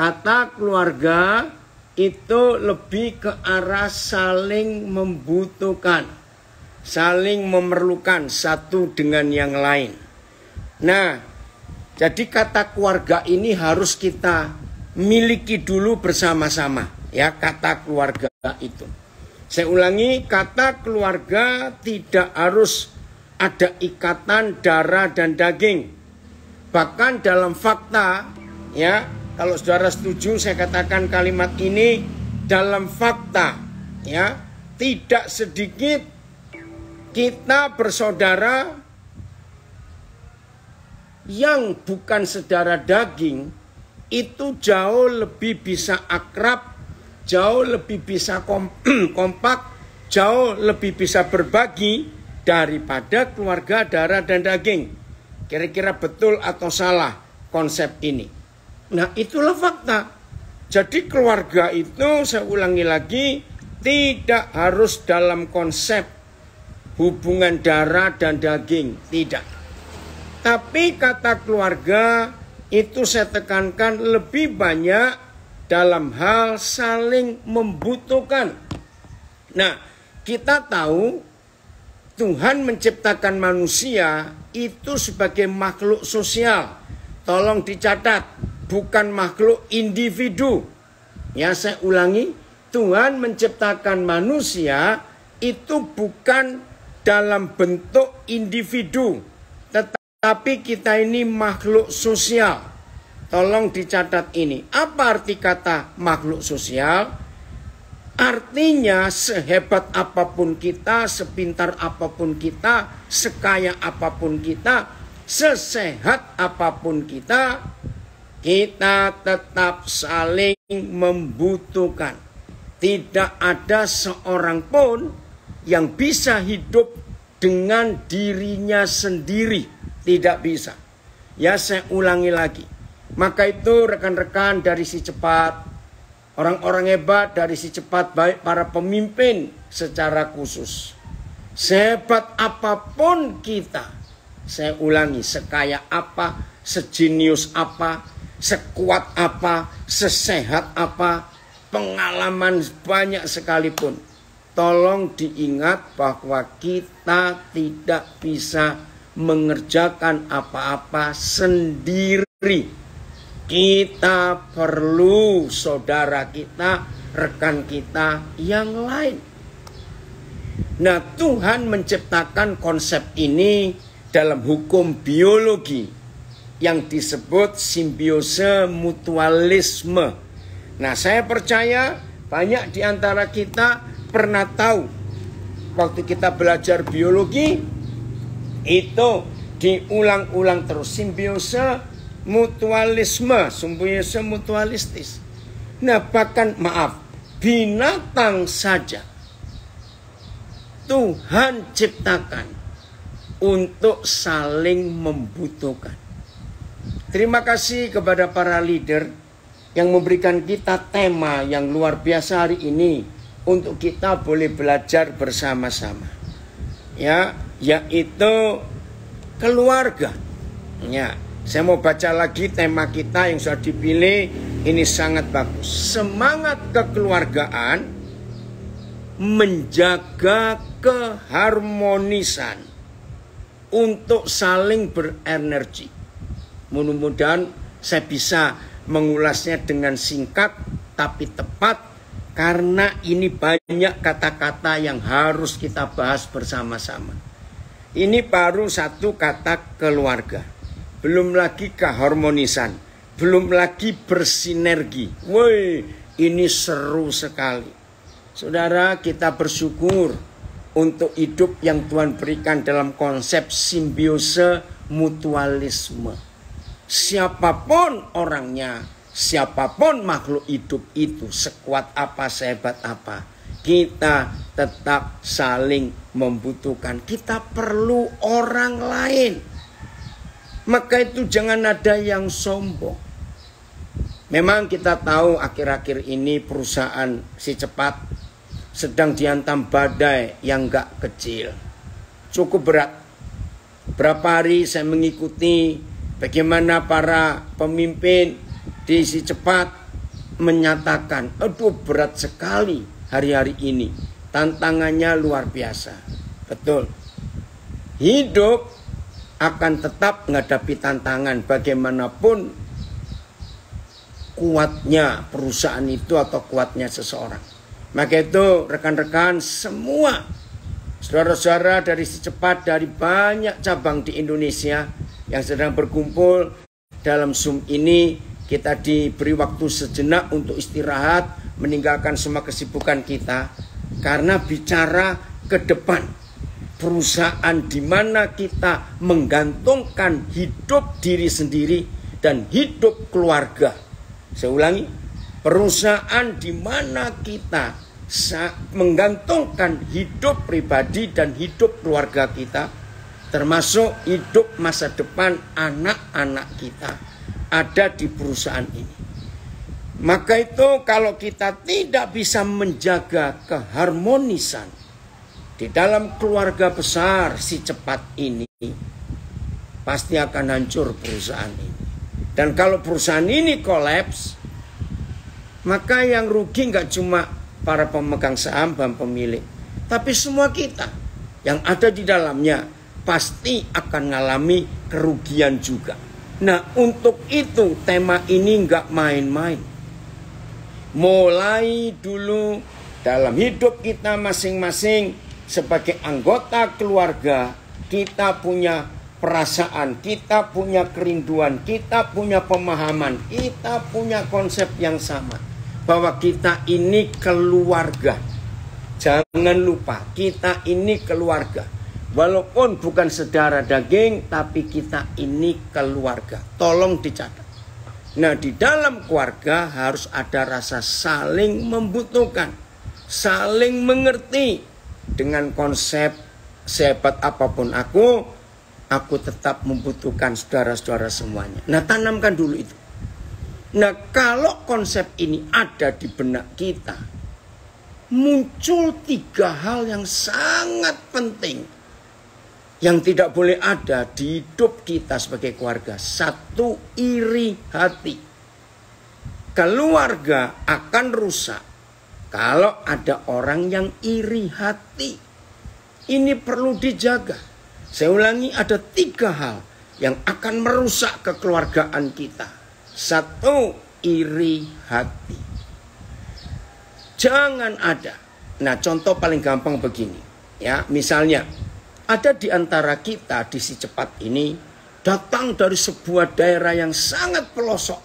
Kata keluarga itu lebih ke arah saling membutuhkan, saling memerlukan satu dengan yang lain. Nah, jadi kata keluarga ini harus kita miliki dulu bersama-sama, ya kata keluarga itu. Saya ulangi, kata keluarga tidak harus ada ikatan darah dan daging. Bahkan dalam fakta, ya kalau saudara setuju saya katakan kalimat ini dalam fakta ya, tidak sedikit kita bersaudara yang bukan saudara daging itu jauh lebih bisa akrab, jauh lebih bisa kompak, jauh lebih bisa berbagi daripada keluarga darah dan daging. Kira-kira betul atau salah konsep ini? Nah itulah fakta. Jadi keluarga itu saya ulangi lagi tidak harus dalam konsep hubungan darah dan daging, tidak. Tapi kata keluarga itu saya tekankan lebih banyak dalam hal saling membutuhkan. Nah, kita tahu Tuhan menciptakan manusia itu sebagai makhluk sosial. Tolong dicatat, bukan makhluk individu. Ya saya ulangi, Tuhan menciptakan manusia itu bukan dalam bentuk individu, tetapi kita ini makhluk sosial. Tolong dicatat ini. Apa arti kata makhluk sosial? Artinya sehebat apa pun kita, sepintar apa pun kita, sekaya apa pun kita, sesehat apa pun kita, kita tetap saling membutuhkan. Tidak ada seorang pun yang bisa hidup dengan dirinya sendiri. Tidak bisa. Ya saya ulangi lagi. Maka itu rekan-rekan dari si cepat, orang-orang hebat dari si cepat, baik para pemimpin secara khusus. Sehebat apa pun kita, saya ulangi, sekaya apa, sejenius apa, sekuat apa, sesehat apa, pengalaman banyak sekalipun. Tolong diingat bahwa kita tidak bisa mengerjakan apa-apa sendiri. Kita perlu saudara kita, rekan kita yang lain. Nah, Tuhan menciptakan konsep ini dalam hukum biologi yang disebut simbiose mutualisme. Nah, saya percaya banyak di antara kita pernah tahu waktu kita belajar biologi itu diulang-ulang terus simbiose mutualisme, simbiose mutualistis. Nah, bahkan maaf, binatang saja Tuhan ciptakan untuk saling membutuhkan. Terima kasih kepada para leader yang memberikan kita tema yang luar biasa hari ini untuk kita boleh belajar bersama-sama. Ya, yaitu keluarga. Ya, saya mau baca lagi tema kita yang sudah dipilih ini sangat bagus. Semangat kekeluargaan menjaga keharmonisan untuk saling berenergi Mudah-mudahan saya bisa mengulasnya dengan singkat tapi tepat karena ini banyak kata-kata yang harus kita bahas bersama-sama. Ini baru satu kata keluarga. Belum lagi keharmonisan, belum lagi bersinergi. Woi, ini seru sekali. Saudara, kita bersyukur untuk hidup yang Tuhan berikan dalam konsep simbiose mutualisme siapa pun orangnya, siapa pun makhluk hidup itu, sekuat apa, sehebat apa, kita tetap saling membutuhkan. Kita perlu orang lain. Maka itu jangan ada yang sombong. Memang kita tahu akhir-akhir ini perusahaan si cepat sedang diantam badai yang gak kecil. Cukup berat. Berapa hari saya mengikuti bagaimana para pemimpin di si cepat menyatakan, aduh berat sekali hari-hari ini. Tantangannya luar biasa. Betul. Hidup akan tetap menghadapi tantangan bagaimanapun kuatnya perusahaan itu atau kuatnya seseorang. Maka itu rekan-rekan semua saudara-saudara dari secepat dari banyak cabang di Indonesia yang sedang berkumpul dalam Zoom ini kita diberi waktu sejenak untuk istirahat, meninggalkan semua kesibukan kita karena bicara ke depan perusahaan di mana kita menggantungkan hidup diri sendiri dan hidup keluarga. Saya ulangi, perusahaan di mana kita menggantungkan hidup pribadi dan hidup keluarga kita termasuk hidup masa depan anak-anak kita ada di perusahaan ini. Maka itu kalau kita tidak bisa menjaga keharmonisan di dalam keluarga besar si cepat ini, pasti akan hancur perusahaan ini. Dan kalau perusahaan ini kolaps, maka yang rugi nggak cuma para pemegang saham dan pemilik, tapi semua kita yang ada di dalamnya pasti akan mengalami kerugian juga. Nah untuk itu tema ini nggak main-main. Mulai dulu dalam hidup kita masing-masing sebagai anggota keluarga kita punya perasaan, kita punya kerinduan, kita punya pemahaman, kita punya konsep yang sama bahwa kita ini keluarga. Jangan lupa, kita ini keluarga. Walaupun bukan saudara daging, tapi kita ini keluarga. Tolong dicatat. Nah, di dalam keluarga harus ada rasa saling membutuhkan, saling mengerti dengan konsep sehebat apa pun aku, aku tetap membutuhkan saudara-saudara semuanya. Nah, tanamkan dulu itu. Nah, kalau konsep ini ada di benak kita, muncul tiga hal yang sangat penting yang tidak boleh ada di hidup kita sebagai keluarga. Satu, iri hati. Keluarga akan rusak kalau ada orang yang iri hati. Ini perlu dijaga. Saya ulangi, ada tiga hal yang akan merusak kekeluargaan kita. Satu, iri hati. Jangan ada. Nah, contoh paling gampang begini. Ya, misalnya ada di antara kita di si cepat ini datang dari sebuah daerah yang sangat pelosok.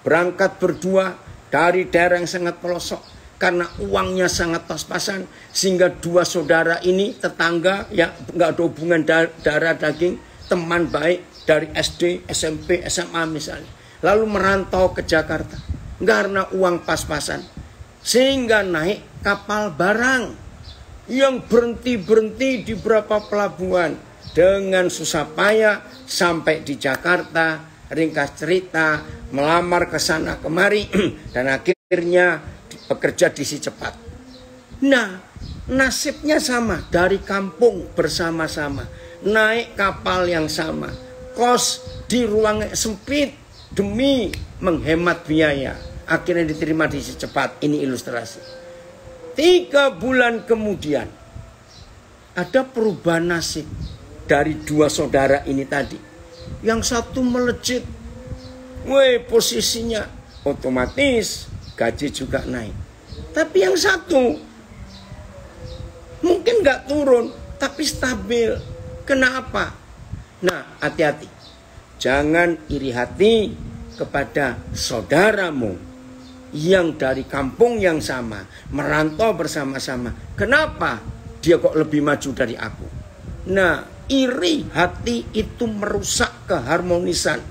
Berangkat berdua dari daerah yang sangat pelosok karena uangnya sangat pas-pasan sehingga dua saudara ini tetangga ya nggak ada hubungan darah daging teman baik dari SD, SMP, SMA misalnya. Lalu merantau ke Jakarta karena uang pas-pasan. Sehingga naik kapal barang yang berhenti-berhenti di beberapa pelabuhan dengan susah payah sampai di Jakarta ringkas cerita melamar ke sana kemari dan akhirnya bekerja di si cepat. Nah nasibnya sama dari kampung bersama-sama naik kapal yang sama kos di ruang sempit demi menghemat biaya. Akhirnya diterima di secepat ini ilustrasi tiga bulan kemudian ada perubahan nasib dari dua saudara ini tadi. Yang satu melejit Woi posisinya otomatis gaji juga naik. Tapi yang satu mungkin nggak turun tapi stabil. Kenapa nah hati-hati. Jangan iri hati kepada saudaramu yang dari kampung yang sama, merantau bersama-sama. Kenapa dia kok lebih maju dari aku? Nah, iri hati itu merusak keharmonisan.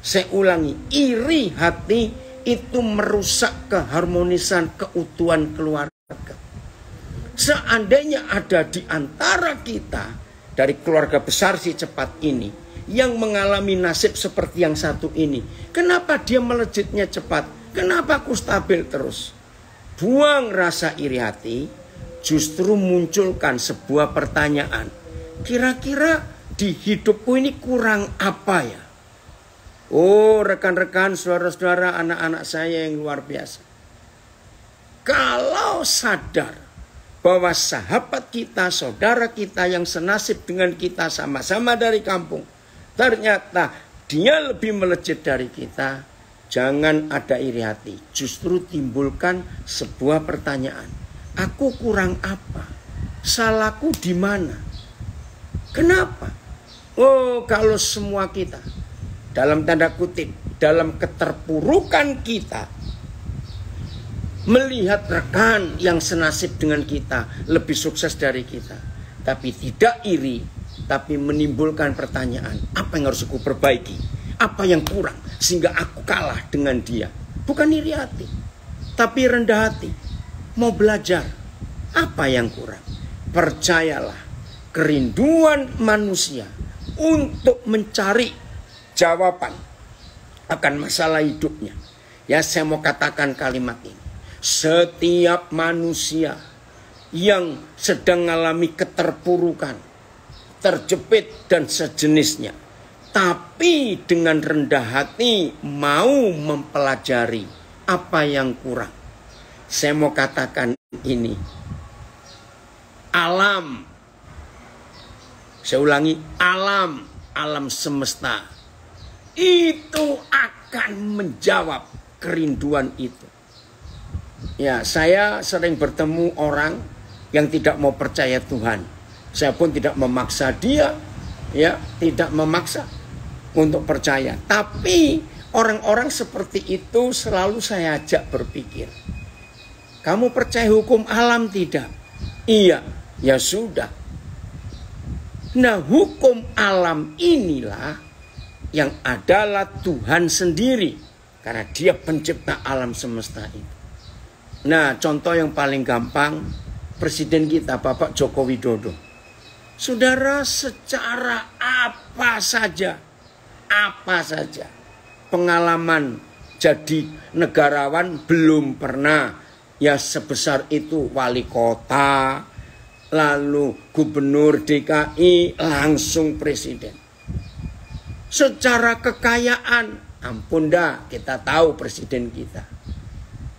Saya ulangi, iri hati itu merusak keharmonisan keutuhan keluarga. Seandainya ada di antara kita dari keluarga besar si cepat ini yang mengalami nasib seperti yang satu ini. Kenapa dia melejitnya cepat? Kenapa aku stabil terus? Buang rasa iri hati, justru munculkan sebuah pertanyaan. Kira-kira di hidupku ini kurang apa ya? Oh, rekan-rekan, saudara-saudara, anak-anak saya yang luar biasa. Kalau sadar bahwa sahabat kita, saudara kita yang senasib dengan kita sama-sama dari kampung, ternyata dia lebih melejit dari kita, jangan ada iri hati. Justru timbulkan sebuah pertanyaan. Aku kurang apa? Salahku di mana? Kenapa? Oh, kalau semua kita dalam tanda kutip, dalam keterpurukan kita melihat rekan yang senasib dengan kita lebih sukses dari kita, tapi tidak iri, tapi menimbulkan pertanyaan, apa yang harus aku perbaiki? Apa yang kurang sehingga aku kalah dengan dia? Bukan iri hati, tapi rendah hati. Mau belajar, apa yang kurang? Percayalah, kerinduan manusia untuk mencari jawaban akan masalah hidupnya. Ya saya mau katakan kalimat ini. Setiap manusia yang sedang mengalami keterpurukan, terjepit dan sejenisnya. Tapi dengan rendah hati mau mempelajari apa yang kurang. Saya mau katakan ini. Alam saya ulangi, alam, alam semesta itu akan menjawab kerinduan itu. Ya, saya sering bertemu orang yang tidak mau percaya Tuhan. Saya pun tidak memaksa dia, ya, tidak memaksa untuk percaya. Tapi orang-orang seperti itu selalu saya ajak berpikir. Kamu percaya hukum alam tidak? Iya, ya sudah. Nah, hukum alam inilah yang adalah Tuhan sendiri karena Dia pencipta alam semesta itu. Nah, contoh yang paling gampang presiden kita Bapak Joko Widodo. Saudara, secara apa saja, apa saja pengalaman jadi negarawan belum pernah ya sebesar itu wali kota, lalu gubernur DKI langsung presiden. Secara kekayaan, ampun dah kita tahu presiden kita.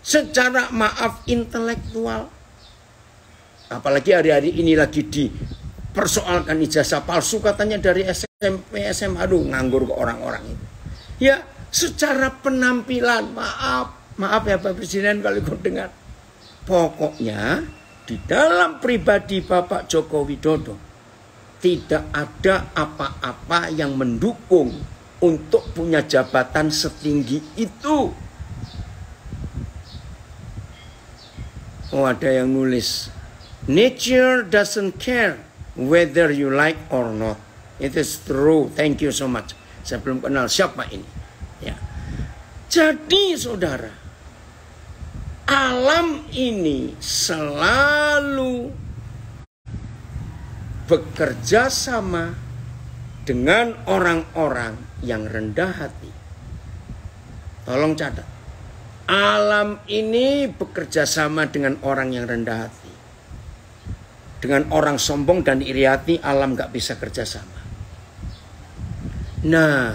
Secara maaf intelektual, apalagi hari-hari ini lagi dipersoalkan ijazah palsu katanya dari SMP, SMA, aduh nganggur ke orang-orang itu. Ya, secara penampilan, maaf, maaf ya Pak Presiden kalau ikut dengar. Pokoknya di dalam pribadi Bapak Joko Widodo tidak ada apa-apa yang mendukung untuk punya jabatan setinggi itu. Oh ada yang nulis, nature doesn't care whether you like or not. It is true. Thank you so much. Saya belum kenal siapa ini. Ya. Jadi saudara, alam ini selalu bekerja sama dengan orang-orang yang rendah hati. Tolong catat. Alam ini bekerja sama dengan orang yang rendah hati. Dengan orang sombong dan iri hati, alam gak bisa kerja sama. Nah,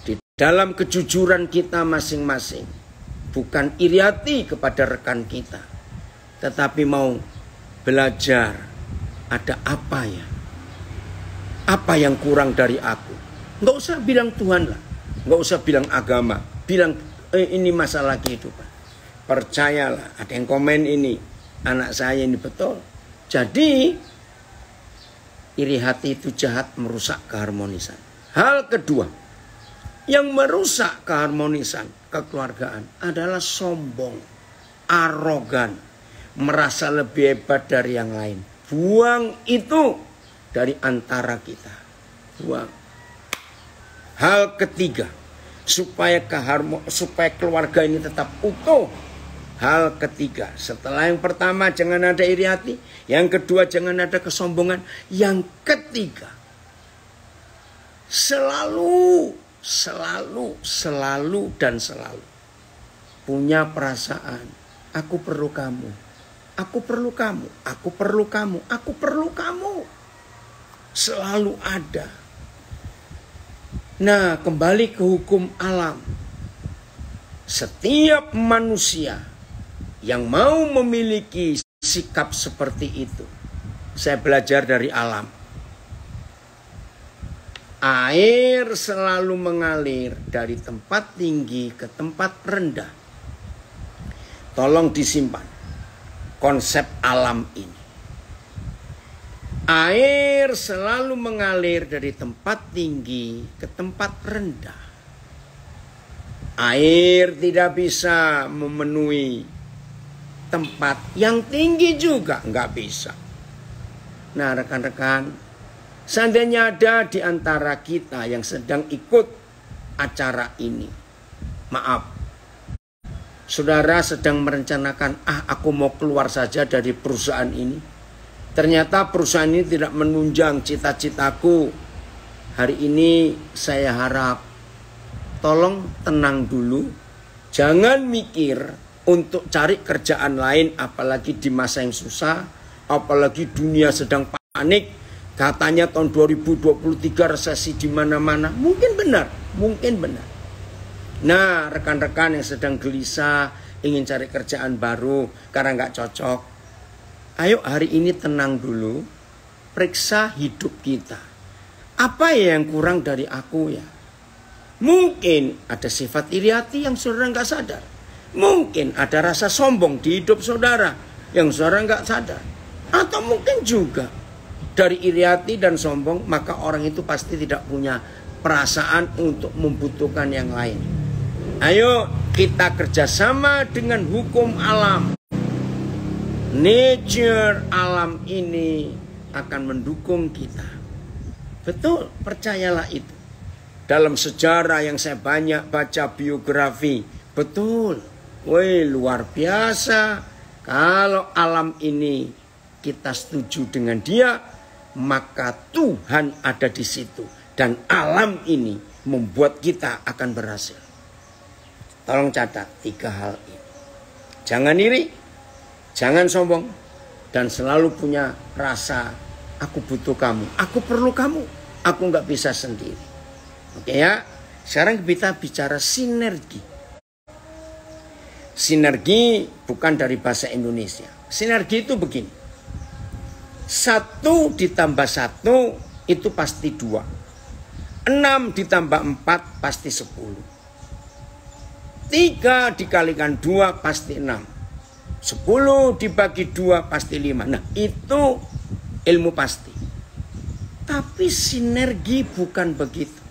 di dalam kejujuran kita masing-masing, bukan iri hati kepada rekan kita, tetapi mau belajar ada apa ya? Apa yang kurang dari aku? Nggak usah bilang Tuhan lah, nggak usah bilang agama, bilang eh, ini masalah kehidupan. Percayalah, ada yang komen ini, anak saya ini betul. Jadi iri hati itu jahat merusak keharmonisan. Hal kedua, yang merusak keharmonisan kekeluargaan adalah sombong, arogan, merasa lebih hebat dari yang lain. Buang itu dari antara kita. Buang. Hal ketiga, supaya keharmo, supaya keluarga ini tetap utuh. Hal ketiga, setelah yang pertama jangan ada iri hati, yang kedua jangan ada kesombongan, yang ketiga selalu selalu, selalu dan selalu punya perasaan aku perlu kamu. Aku perlu kamu, aku perlu kamu, aku perlu kamu. Selalu ada. Nah, kembali ke hukum alam. Setiap manusia yang mau memiliki sikap seperti itu, saya belajar dari alam. Air selalu mengalir dari tempat tinggi ke tempat rendah. Tolong disimpan konsep alam ini. Air selalu mengalir dari tempat tinggi ke tempat rendah. Air tidak bisa memenuhi tempat yang tinggi juga, nggak bisa. Nah rekan-rekan, Seandainya ada di antara kita yang sedang ikut acara ini. Maaf. Saudara sedang merencanakan, ah aku mau keluar saja dari perusahaan ini. Ternyata perusahaan ini tidak menunjang cita-citaku. Hari ini saya harap tolong tenang dulu. Jangan mikir untuk cari kerjaan lain apalagi di masa yang susah, apalagi dunia sedang panik Katanya tahun 2023 resesi di mana-mana. Mungkin benar, mungkin benar. Nah, rekan-rekan yang sedang gelisah, ingin cari kerjaan baru karena nggak cocok. Ayo hari ini tenang dulu, periksa hidup kita. Apa ya yang kurang dari aku ya? Mungkin ada sifat iri hati yang saudara nggak sadar. Mungkin ada rasa sombong di hidup saudara yang saudara nggak sadar. Atau mungkin juga dari iri hati dan sombong, maka orang itu pasti tidak punya perasaan untuk membutuhkan yang lain. Ayo kita kerjasama dengan hukum alam. Nature alam ini akan mendukung kita. Betul, percayalah itu. Dalam sejarah yang saya banyak baca biografi, betul. Woi, luar biasa. Kalau alam ini kita setuju dengan dia, maka Tuhan ada di situ dan alam ini membuat kita akan berhasil. Tolong catat tiga hal ini. Jangan iri, jangan sombong, dan selalu punya rasa aku butuh kamu, aku perlu kamu, aku nggak bisa sendiri. Oke ya, sekarang kita bicara sinergi. Sinergi bukan dari bahasa Indonesia. Sinergi itu begini. Satu ditambah satu itu pasti dua. Enam ditambah empat pasti sepuluh. Tiga dikalikan dua pasti enam. Sepuluh dibagi dua pasti lima. Nah itu ilmu pasti. Tapi sinergi bukan begitu.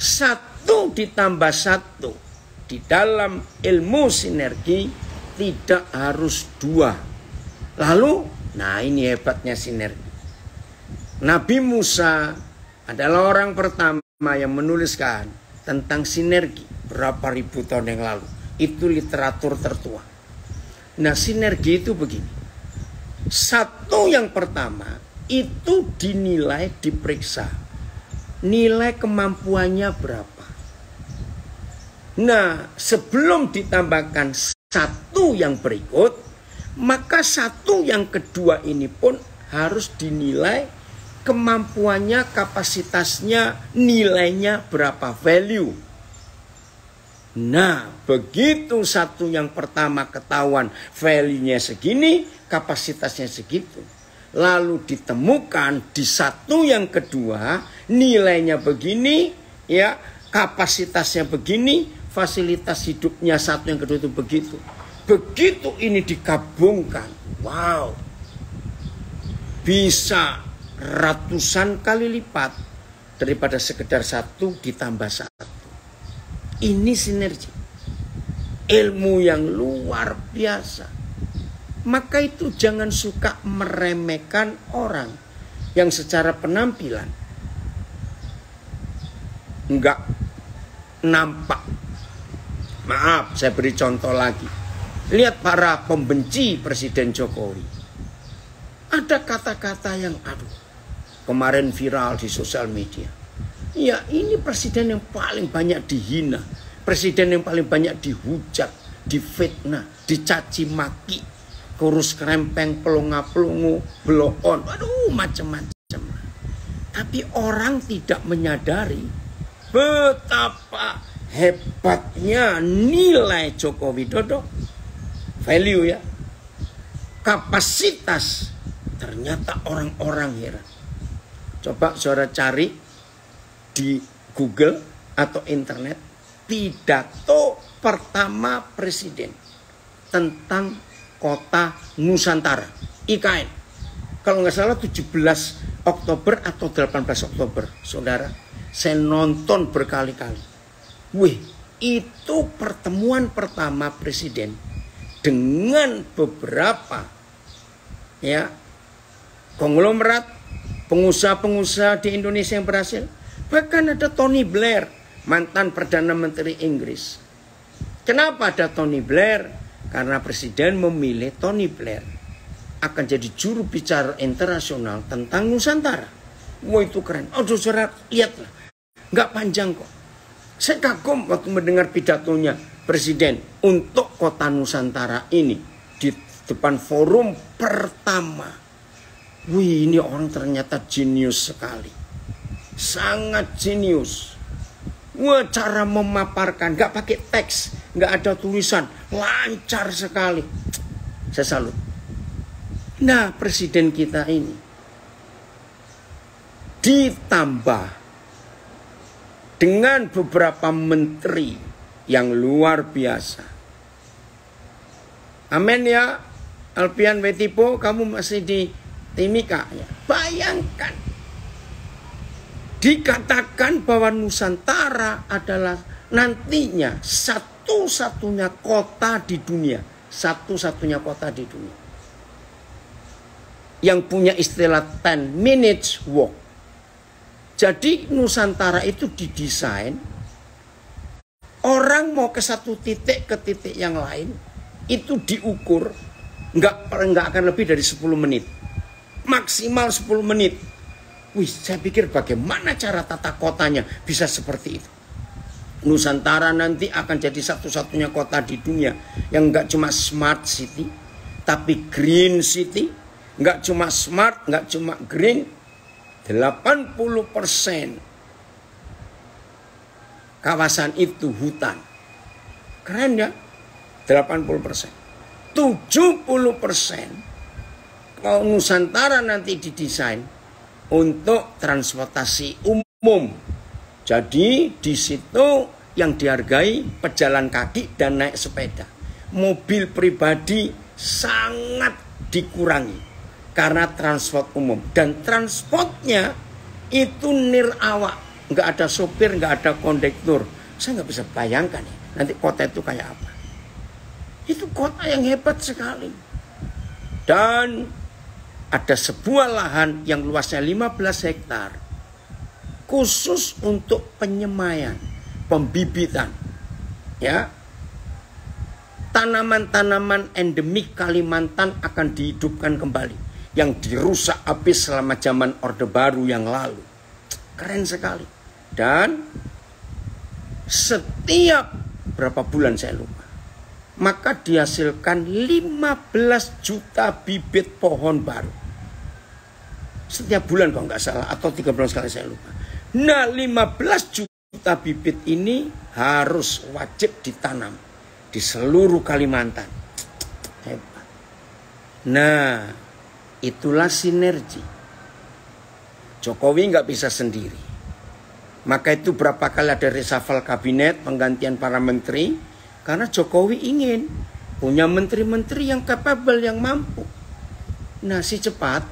Satu ditambah satu di dalam ilmu sinergi tidak harus dua. Lalu Nah ini hebatnya sinergi. Nabi Musa adalah orang pertama yang menuliskan tentang sinergi berapa ribu tahun yang lalu. Itu literatur tertua. Nah sinergi itu begini. Satu yang pertama itu dinilai diperiksa. Nilai kemampuannya berapa. Nah sebelum ditambahkan satu yang berikut maka satu yang kedua ini pun harus dinilai kemampuannya, kapasitasnya, nilainya berapa value. Nah, begitu satu yang pertama ketahuan value-nya segini, kapasitasnya segitu. Lalu ditemukan di satu yang kedua nilainya begini, ya kapasitasnya begini, fasilitas hidupnya satu yang kedua itu begitu. Begitu ini digabungkan, wow, bisa ratusan kali lipat daripada sekedar satu ditambah satu. Ini sinergi. Ilmu yang luar biasa. Maka itu jangan suka meremehkan orang yang secara penampilan enggak nampak. Maaf, saya beri contoh lagi Lihat para pembenci Presiden Jokowi. Ada kata-kata yang aduh. Kemarin viral di sosial media. Ya ini presiden yang paling banyak dihina. Presiden yang paling banyak dihujat, difitnah, dicaci maki. Kurus krempeng, pelonga pelongo, belokon. Aduh macam-macam. Tapi orang tidak menyadari betapa hebatnya nilai Joko Widodo. Value ya. Kapasitas. Ternyata orang-orang heran. Coba saudara cari di Google atau internet pidato pertama presiden tentang kota Nusantara IKN kalau nggak salah 17 Oktober atau 18 Oktober saudara saya nonton berkali-kali wih itu pertemuan pertama presiden dengan beberapa ya konglomerat pengusaha-pengusaha di Indonesia yang berhasil bahkan ada Tony Blair mantan perdana menteri Inggris kenapa ada Tony Blair karena presiden memilih Tony Blair akan jadi juru bicara internasional tentang Nusantara. Wah itu keren. Oh saudara lihatlah. Nggak panjang kok. Saya kagum waktu mendengar pidatonya presiden untuk kota Nusantara ini di depan forum pertama. Wih ini orang ternyata jenius sekali. Sangat jenius. Wah cara memaparkan nggak pakai teks, nggak ada tulisan, lancar sekali. Saya salut. Nah, presiden kita ini ditambah dengan beberapa menteri yang luar biasa. Amin ya, Alpian Wetipo, kamu masih di Timika. Ya. Bayangkan, dikatakan bahwa Nusantara adalah nantinya satu-satunya kota di dunia. Satu-satunya kota di dunia yang punya istilah 10 minutes walk. Jadi Nusantara itu didesain orang mau ke satu titik ke titik yang lain itu diukur nggak nggak akan lebih dari 10 menit. Maksimal 10 menit. Wih, saya pikir bagaimana cara tata kotanya bisa seperti itu. Nusantara nanti akan jadi satu-satunya kota di dunia yang nggak cuma smart city, tapi green city, nggak cuma smart, nggak cuma green, 80 persen kawasan itu hutan. Keren ya? 80 persen. 70 persen kalau Nusantara nanti didesain untuk transportasi umum. Jadi di situ yang dihargai pejalan kaki dan naik sepeda. Mobil pribadi sangat dikurangi karena transport umum dan transportnya itu nir awak nggak ada sopir nggak ada kondektur. Saya nggak bisa bayangkan ya nanti kota itu kayak apa. Itu kota yang hebat sekali. Dan ada sebuah lahan yang luasnya 15 hektar. Khusus untuk penyemayan pembibitan. Ya. Tanaman-tanaman endemik Kalimantan akan dihidupkan kembali. Yang dirusak habis selama zaman Orde Baru yang lalu. Keren sekali. Dan setiap berapa bulan saya lupa. Maka dihasilkan 15 juta bibit pohon baru. Setiap bulan kalau nggak salah atau 3 bulan sekali saya lupa. Nah 15 juta bibit ini harus wajib ditanam di seluruh Kalimantan. Hebat. Nah Itulah sinergi. Jokowi nggak bisa sendiri. Maka itu berapa kali ada reshuffle kabinet, penggantian para menteri. Karena Jokowi ingin punya menteri-menteri yang capable, yang mampu. Nah si cepat,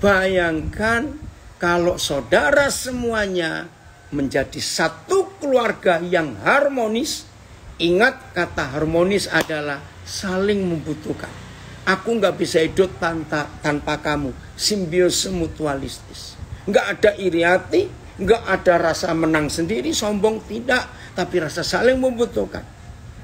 bayangkan kalau saudara semuanya menjadi satu keluarga yang harmonis. Ingat kata harmonis adalah saling membutuhkan. Aku nggak bisa hidup tanpa, tanpa kamu. Simbiose mutualistis. Nggak ada iri hati, nggak ada rasa menang sendiri, sombong tidak. Tapi rasa saling membutuhkan.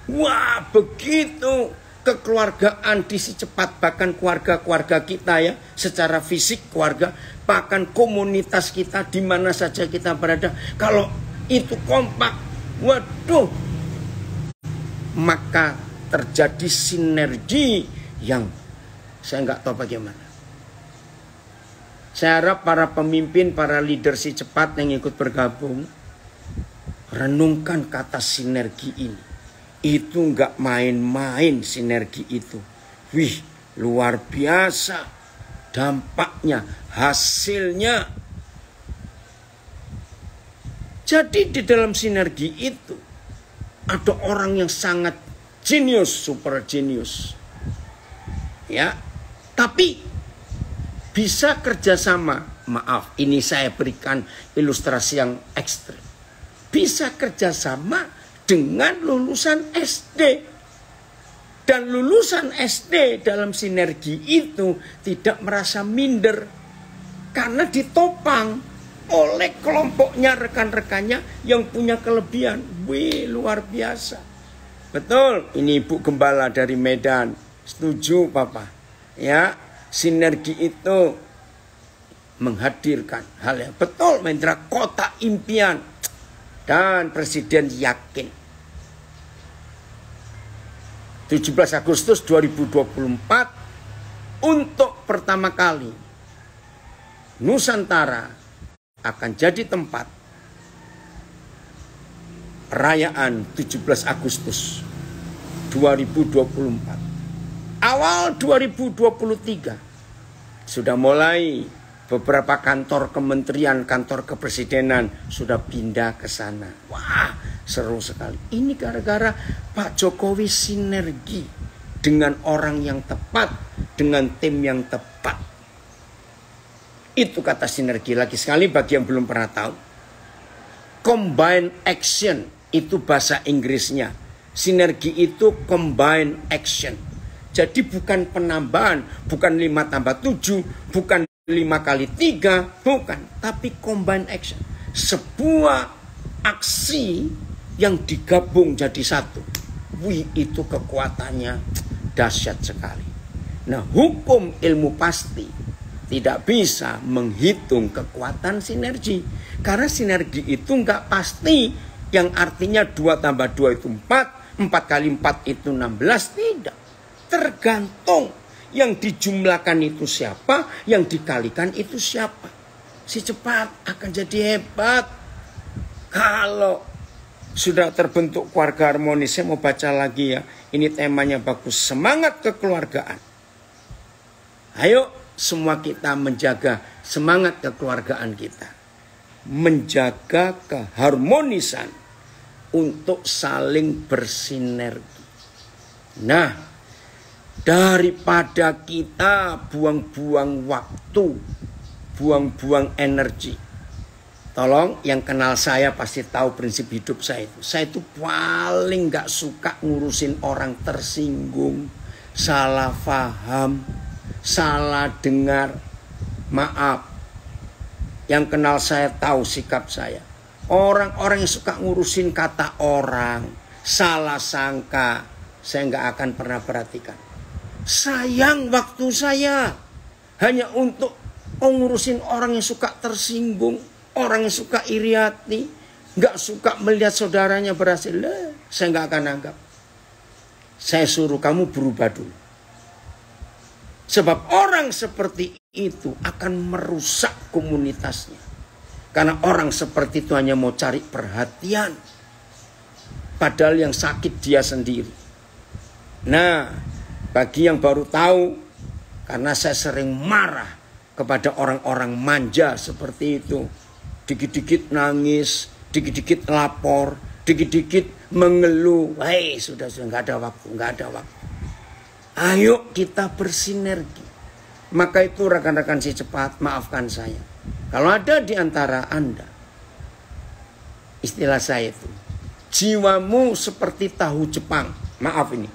Wah begitu kekeluargaan di si cepat bahkan keluarga-keluarga kita ya secara fisik keluarga bahkan komunitas kita di mana saja kita berada kalau itu kompak waduh maka terjadi sinergi yang saya nggak tahu bagaimana. Saya harap para pemimpin, para leader si cepat yang ikut bergabung, renungkan kata sinergi ini. Itu nggak main-main sinergi itu. Wih, luar biasa dampaknya, hasilnya. Jadi di dalam sinergi itu ada orang yang sangat jenius, super jenius. Ya, tapi bisa kerjasama. Maaf, ini saya berikan ilustrasi yang ekstrim. Bisa kerjasama dengan lulusan SD. Dan lulusan SD dalam sinergi itu tidak merasa minder. Karena ditopang oleh kelompoknya, rekan-rekannya yang punya kelebihan. Wih, luar biasa. Betul, ini Ibu Gembala dari Medan. Setuju, Papa. Ya, sinergi itu menghadirkan hal yang betul Mendra kota impian. Dan presiden yakin. 17 Agustus 2024 untuk pertama kali Nusantara akan jadi tempat perayaan 17 Agustus 2024 awal 2023 sudah mulai beberapa kantor kementerian, kantor kepresidenan sudah pindah ke sana. Wah, seru sekali. Ini gara-gara Pak Jokowi sinergi dengan orang yang tepat, dengan tim yang tepat. Itu kata sinergi lagi sekali bagi yang belum pernah tahu. Combine action itu bahasa Inggrisnya. Sinergi itu combine action jadi bukan penambahan, bukan 5 tambah 7, bukan 5 kali 3, bukan. Tapi combine action. Sebuah aksi yang digabung jadi satu. Wih itu kekuatannya dahsyat sekali. Nah hukum ilmu pasti tidak bisa menghitung kekuatan sinergi. Karena sinergi itu nggak pasti yang artinya 2 tambah 2 itu 4, 4 kali 4 itu 16, tidak. Tergantung yang dijumlahkan itu siapa, yang dikalikan itu siapa. Si cepat akan jadi hebat. Kalau sudah terbentuk keluarga harmonis, saya mau baca lagi ya. Ini temanya bagus, semangat kekeluargaan. Ayo semua kita menjaga semangat kekeluargaan kita. Menjaga keharmonisan untuk saling bersinergi. Nah, daripada kita buang-buang waktu, buang-buang energi. Tolong yang kenal saya pasti tahu prinsip hidup saya itu. Saya itu paling gak suka ngurusin orang tersinggung, salah paham, salah dengar. Maaf, yang kenal saya tahu sikap saya. Orang-orang yang suka ngurusin kata orang, salah sangka, saya nggak akan pernah perhatikan. Sayang waktu saya hanya untuk ngurusin orang yang suka tersinggung, orang yang suka iri hati, nggak suka melihat saudaranya berhasil. Saya nggak akan anggap. Saya suruh kamu berubah dulu. Sebab orang seperti itu akan merusak komunitasnya. Karena orang seperti itu hanya mau cari perhatian. Padahal yang sakit dia sendiri. Nah, bagi yang baru tahu, karena saya sering marah kepada orang-orang manja seperti itu. Dikit-dikit nangis, dikit-dikit lapor, dikit-dikit mengeluh. Hei, sudah sudah nggak ada waktu, nggak ada waktu. Ayo kita bersinergi. Maka itu rekan-rekan si cepat, maafkan saya. Kalau ada di antara Anda, istilah saya itu, jiwamu seperti tahu Jepang. Maaf ini,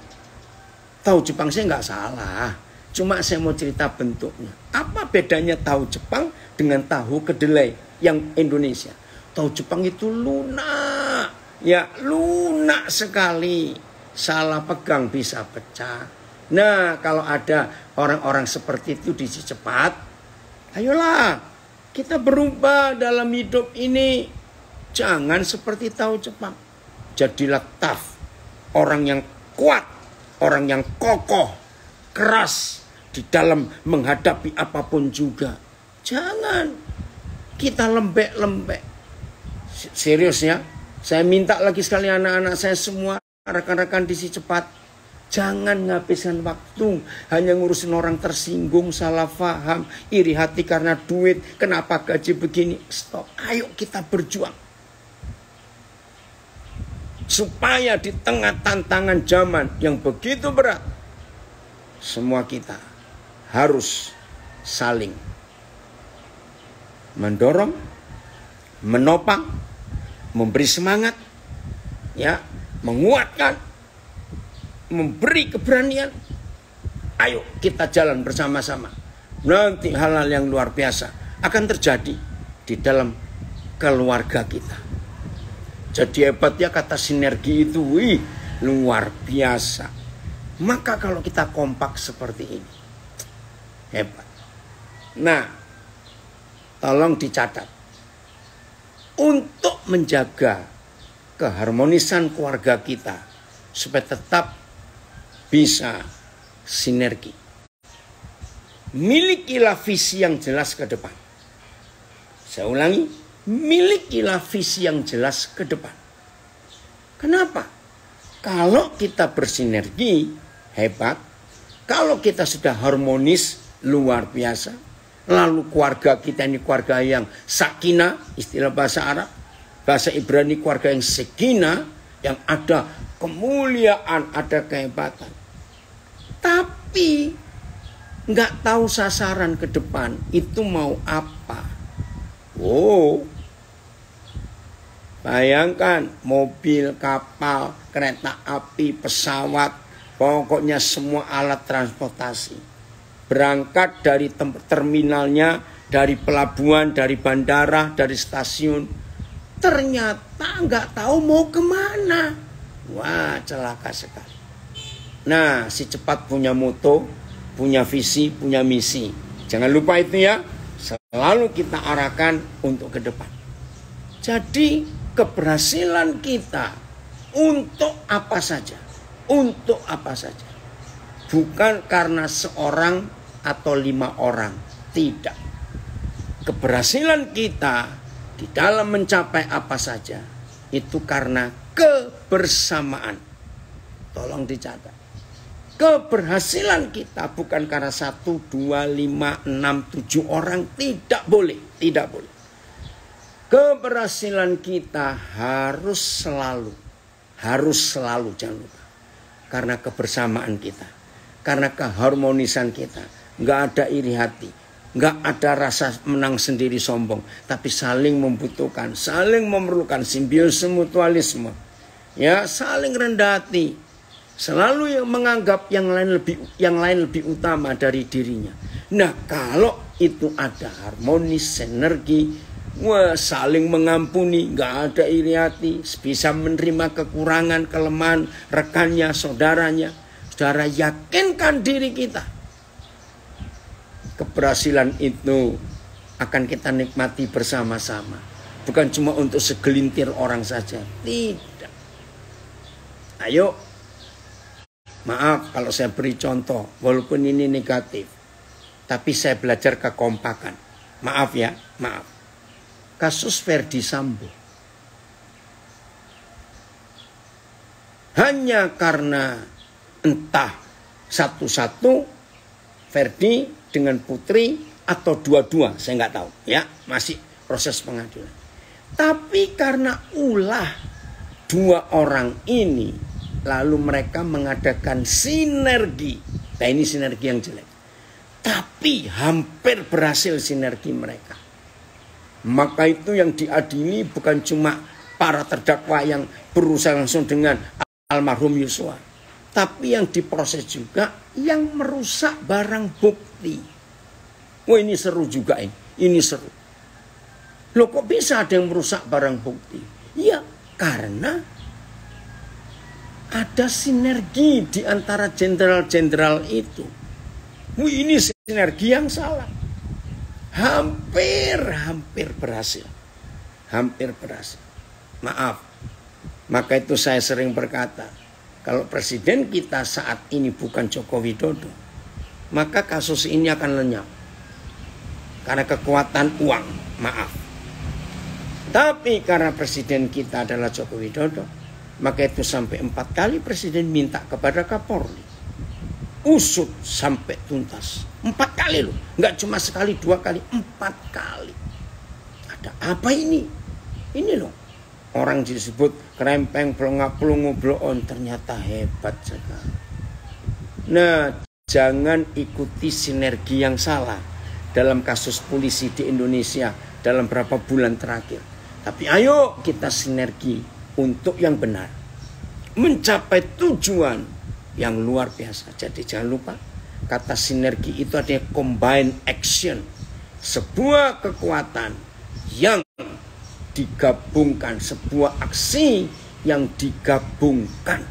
Tahu Jepang saya nggak salah. Cuma saya mau cerita bentuknya. Apa bedanya tahu Jepang dengan tahu kedelai yang Indonesia? Tahu Jepang itu lunak. Ya lunak sekali. Salah pegang bisa pecah. Nah kalau ada orang-orang seperti itu di cepat. Ayolah kita berubah dalam hidup ini. Jangan seperti tahu Jepang. Jadilah tough. Orang yang kuat orang yang kokoh, keras di dalam menghadapi apa pun juga. Jangan kita lembek-lembek. Serius ya. Saya minta lagi sekali anak-anak saya semua, rekan-rekan di si cepat. Jangan ngabiskan waktu hanya ngurusin orang tersinggung, salah faham, iri hati karena duit, kenapa gaji begini. Stop, ayo kita berjuang. Supaya di tengah tantangan zaman yang begitu berat, semua kita harus saling mendorong, menopang, memberi semangat, ya, menguatkan, memberi keberanian. Ayo kita jalan bersama-sama. Nanti hal-hal yang luar biasa akan terjadi di dalam keluarga kita. Jadi hebatnya kata sinergi itu, wih, luar biasa. Maka kalau kita kompak seperti ini, hebat. Nah, tolong dicatat. Untuk menjaga keharmonisan keluarga kita supaya tetap bisa sinergi. Milikilah visi yang jelas ke depan. Saya ulangi, milikilah visi yang jelas ke depan. Kenapa? Kalau kita bersinergi, hebat. Kalau kita sudah harmonis, luar biasa. Lalu keluarga kita ini keluarga yang sakina, istilah bahasa Arab. Bahasa Ibrani keluarga yang sekina, yang ada kemuliaan, ada kehebatan. Tapi nggak tahu sasaran ke depan itu mau apa. Oh, bayangkan mobil, kapal, kereta api, pesawat, pokoknya semua alat transportasi. Berangkat dari terminalnya, dari pelabuhan, dari bandara, dari stasiun. Ternyata nggak tahu mau ke mana. Wah celaka sekali. Nah, si cepat punya moto, punya visi, punya misi. Jangan lupa itu ya. Selalu kita arahkan untuk ke depan. Jadi keberhasilan kita untuk apa saja. Untuk apa saja. Bukan karena seorang atau lima orang. Tidak. Keberhasilan kita di dalam mencapai apa saja. Itu karena kebersamaan. Tolong dicatat. Keberhasilan kita bukan karena satu, dua, lima, enam, tujuh orang. Tidak boleh, tidak boleh. Keberhasilan kita harus selalu, harus selalu jangan lupa. Karena kebersamaan kita, karena keharmonisan kita. Nggak ada iri hati, nggak ada rasa menang sendiri sombong. Tapi saling membutuhkan, saling memerlukan simbiosis mutualisme. Ya, saling rendah hati, Selalu yang menganggap yang lain lebih yang lain lebih utama dari dirinya. Nah, kalau itu ada harmonis, sinergi, wah, saling mengampuni, nggak ada iri hati, bisa menerima kekurangan, kelemahan rekannya, saudaranya. Saudara yakinkan diri kita. Keberhasilan itu akan kita nikmati bersama-sama. Bukan cuma untuk segelintir orang saja. Tidak. Ayo Maaf kalau saya beri contoh, walaupun ini negatif. Tapi saya belajar kekompakan. Maaf ya, maaf. Kasus Verdi Sambo. Hanya karena entah satu-satu Verdi dengan Putri atau dua-dua, saya nggak tahu. Ya, masih proses pengadilan. Tapi karena ulah dua orang ini Lalu mereka mengadakan sinergi. Nah ini sinergi yang jelek. Tapi hampir berhasil sinergi mereka. Maka itu yang diadili bukan cuma para terdakwa yang berusaha langsung dengan almarhum Yosua. Tapi yang diproses juga yang merusak barang bukti. Wah ini seru juga ini. Ini seru. Loh kok bisa ada yang merusak barang bukti? Ya karena ada sinergi di antara jenderal-jenderal itu. Wih, ini sinergi yang salah. Hampir, hampir berhasil. Hampir berhasil. Maaf. Maka itu saya sering berkata, kalau presiden kita saat ini bukan Joko Widodo, maka kasus ini akan lenyap. karena kekuatan uang. Maaf. Tapi karena presiden kita adalah Joko Widodo, maka itu sampai empat kali presiden minta kepada Kapolri. Usut sampai tuntas. Empat kali loh. Nggak cuma sekali, dua kali, empat kali. Ada apa ini? Ini loh. Orang disebut kerempeng, pelongak, pelungu, bloon. Ternyata hebat sekali. Nah, jangan ikuti sinergi yang salah dalam kasus polisi di Indonesia dalam beberapa bulan terakhir. Tapi ayo kita sinergi untuk yang benar. Mencapai tujuan yang luar biasa. Jadi jangan lupa kata sinergi itu adalah combine action. Sebuah kekuatan yang digabungkan, sebuah aksi yang digabungkan.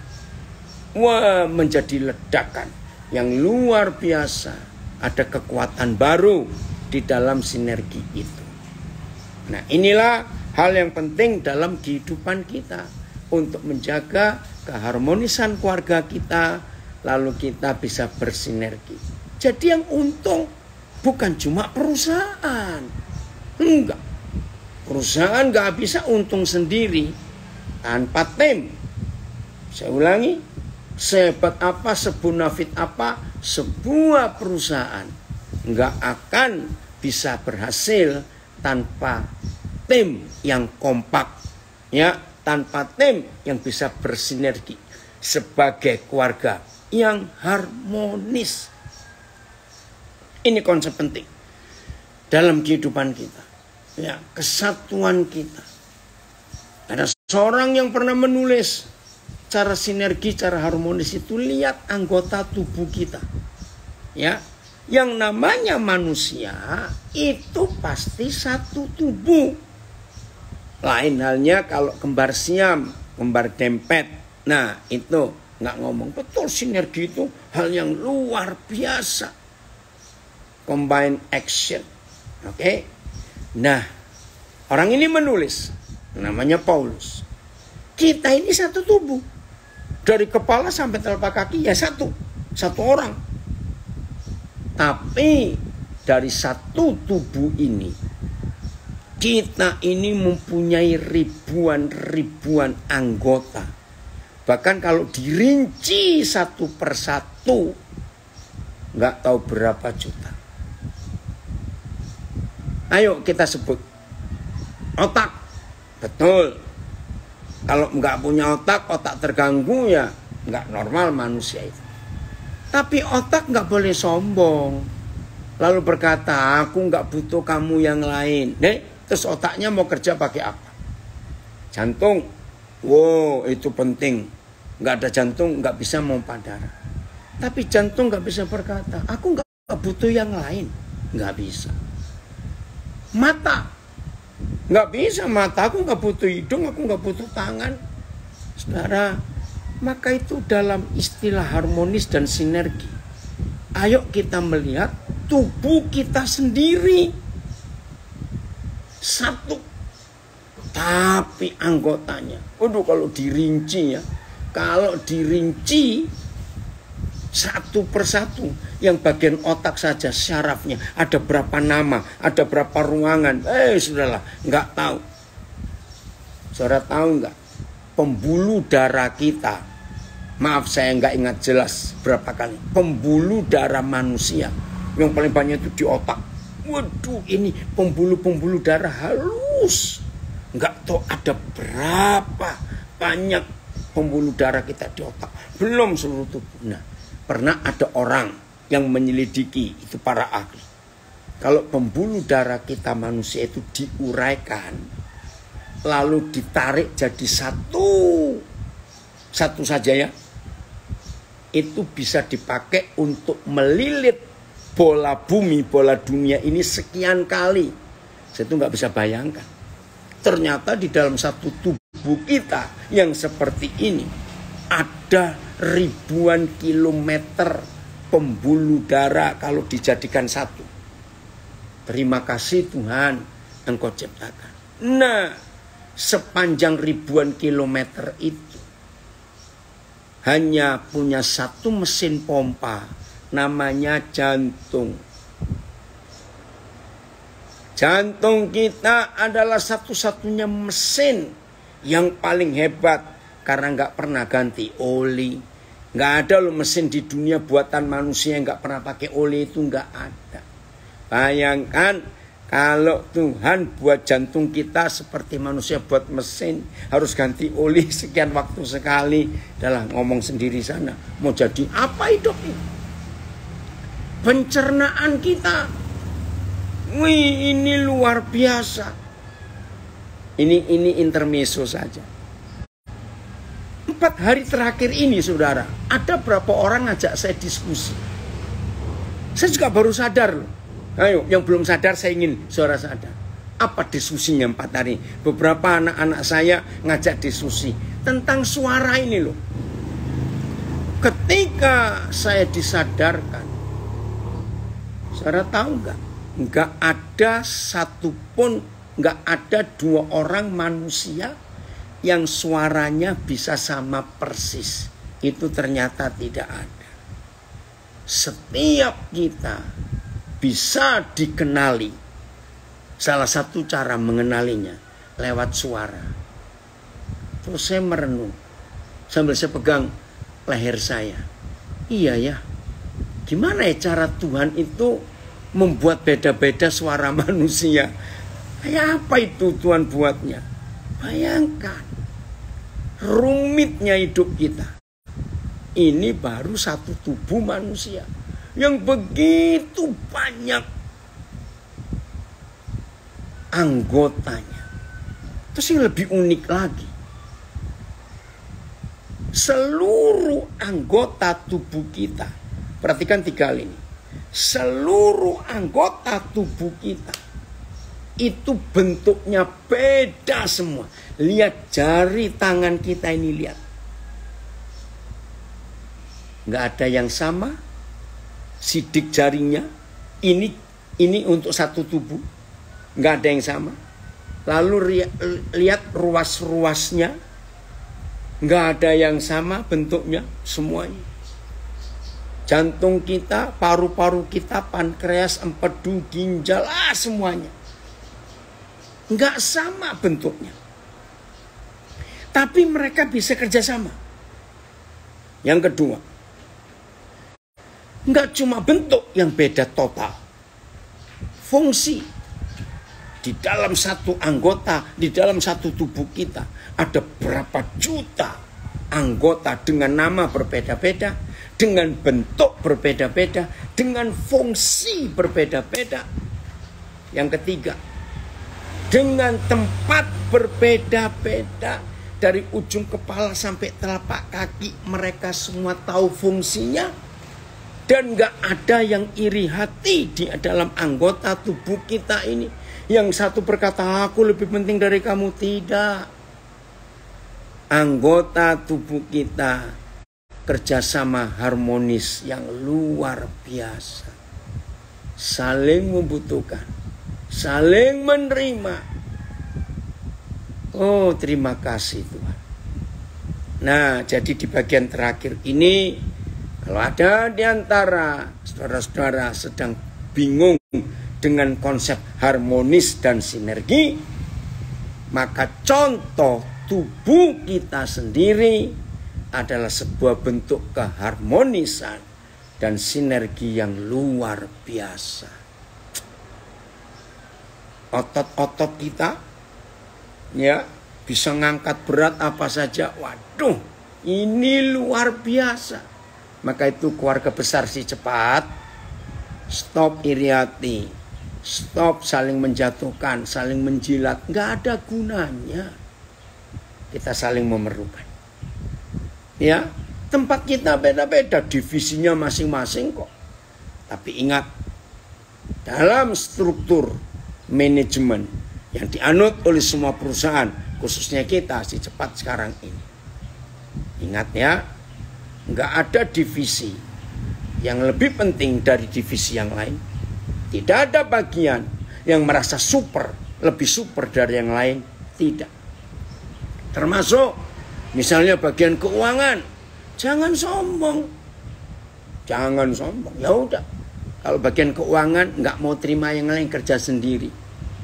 Wah, menjadi ledakan yang luar biasa. Ada kekuatan baru di dalam sinergi itu. Nah, inilah hal yang penting dalam kehidupan kita untuk menjaga keharmonisan keluarga kita, lalu kita bisa bersinergi. Jadi yang untung bukan cuma perusahaan. Enggak. Perusahaan nggak bisa untung sendiri tanpa tim. Saya ulangi, sehebat apa, sebunafit apa, sebuah perusahaan nggak akan bisa berhasil tanpa tim yang kompak ya tanpa tim yang bisa bersinergi sebagai keluarga yang harmonis. Ini konsep penting dalam kehidupan kita ya kesatuan kita. Ada seorang yang pernah menulis cara sinergi cara harmonis itu lihat anggota tubuh kita ya. Yang namanya manusia itu pasti satu tubuh lain halnya kalau kembar siam, kembar dempet. Nah itu nggak ngomong betul sinergi itu hal yang luar biasa. Combine action. Oke. Okay? Nah, orang ini menulis namanya Paulus. Kita ini satu tubuh. Dari kepala sampai telapak kaki ya satu. Satu orang. Tapi dari satu tubuh ini kita ini mempunyai ribuan-ribuan anggota. Bahkan kalau dirinci satu persatu, nggak tahu berapa juta. Ayo kita sebut otak, betul. Kalau nggak punya otak, otak terganggu ya nggak normal manusia itu. Tapi otak nggak boleh sombong. Lalu berkata, aku nggak butuh kamu yang lain. Nih, Terus otaknya mau kerja pakai apa? Jantung. Wow, itu penting. Nggak ada jantung, nggak bisa memompa darah. Tapi jantung nggak bisa berkata, aku nggak butuh yang lain. Nggak bisa. Mata. Nggak bisa mata, aku nggak butuh hidung, aku nggak butuh tangan. Saudara, maka itu dalam istilah harmonis dan sinergi. Ayo kita melihat tubuh kita sendiri satu. Tapi anggotanya. Waduh kalau dirinci ya. Kalau dirinci satu persatu. Yang bagian otak saja syarafnya. Ada berapa nama ada berapa ruangan. Eh sudahlah nggak tahu. Saudara tahu nggak? Pembuluh darah kita. Maaf saya nggak ingat jelas berapa kali. Pembuluh darah manusia. Yang paling banyak itu di otak Waduh, ini pembuluh-pembuluh darah halus. Enggak tahu ada berapa banyak pembuluh darah kita di otak. Belum seluruh tubuh. Nah, pernah ada orang yang menyelidiki itu para ahli. Kalau pembuluh darah kita manusia itu diuraikan, lalu ditarik jadi satu, satu saja ya, itu bisa dipakai untuk melilit bola bumi, bola dunia ini sekian kali. Saya itu nggak bisa bayangkan. Ternyata di dalam satu tubuh kita yang seperti ini ada ribuan kilometer pembuluh darah kalau dijadikan satu. Terima kasih Tuhan Engkau ciptakan. Nah, sepanjang ribuan kilometer itu hanya punya satu mesin pompa namanya jantung. Jantung kita adalah satu-satunya mesin yang paling hebat karena nggak pernah ganti oli. Nggak ada loh mesin di dunia buatan manusia yang nggak pernah pakai oli itu nggak ada. Bayangkan kalau Tuhan buat jantung kita seperti manusia buat mesin harus ganti oli sekian waktu sekali. Adalah ngomong sendiri sana. Mau jadi apa hidup ini? Pencernaan kita Wih, ini luar biasa. Ini ini intermezzo saja. Empat hari terakhir ini, saudara, ada berapa orang ngajak saya diskusi. Saya juga baru sadar loh. Ayo, yang belum sadar saya ingin suara sadar. Apa diskusinya empat hari? Beberapa anak-anak saya ngajak diskusi tentang suara ini loh. Ketika saya disadarkan, saudara tahu nggak? nggak ada satupun, nggak ada dua orang manusia yang suaranya bisa sama persis. Itu ternyata tidak ada. Setiap kita bisa dikenali. Salah satu cara mengenalinya lewat suara. Terus saya merenung sambil saya pegang leher saya. Iya ya, gimana ya cara Tuhan itu membuat beda-beda suara manusia. Kayak apa itu Tuhan buatnya? Bayangkan rumitnya hidup kita. Ini baru satu tubuh manusia yang begitu banyak anggotanya. Terus yang lebih unik lagi, seluruh anggota tubuh kita, perhatikan tiga hal ini seluruh anggota tubuh kita itu bentuknya beda semua. Lihat jari tangan kita ini lihat. Nggak ada yang sama. Sidik jarinya ini ini untuk satu tubuh. Nggak ada yang sama. Lalu lihat ruas-ruasnya. Nggak ada yang sama bentuknya semuanya jantung kita, paru-paru kita, pankreas, empedu, ginjal, ah semuanya. Enggak sama bentuknya. Tapi mereka bisa kerjasama. Yang kedua, enggak cuma bentuk yang beda total. Fungsi di dalam satu anggota, di dalam satu tubuh kita ada berapa juta anggota dengan nama berbeda-beda dengan bentuk berbeda-beda, dengan fungsi berbeda-beda. Yang ketiga, dengan tempat berbeda-beda dari ujung kepala sampai telapak kaki mereka semua tahu fungsinya dan nggak ada yang iri hati di dalam anggota tubuh kita ini. Yang satu berkata aku lebih penting dari kamu. Tidak. Anggota tubuh kita kerjasama harmonis yang luar biasa. Saling membutuhkan, saling menerima. Oh, terima kasih Tuhan. Nah, jadi di bagian terakhir ini, kalau ada di antara saudara-saudara sedang bingung dengan konsep harmonis dan sinergi, maka contoh tubuh kita sendiri adalah sebuah bentuk keharmonisan dan sinergi yang luar biasa. Otot-otot kita ya bisa ngangkat berat apa saja. Waduh, ini luar biasa. Maka itu keluarga besar si cepat. Stop iri hati. Stop saling menjatuhkan, saling menjilat. Nggak ada gunanya. Kita saling memerlukan. Ya, tempat kita beda-beda, divisinya masing-masing kok. Tapi ingat, dalam struktur manajemen yang dianut oleh semua perusahaan, khususnya kita si cepat sekarang ini. Ingat ya, nggak ada divisi yang lebih penting dari divisi yang lain. Tidak ada bagian yang merasa super, lebih super dari yang lain. Tidak. Termasuk Misalnya bagian keuangan, jangan sombong. Jangan sombong. Ya udah. Kalau bagian keuangan nggak mau terima yang lain kerja sendiri.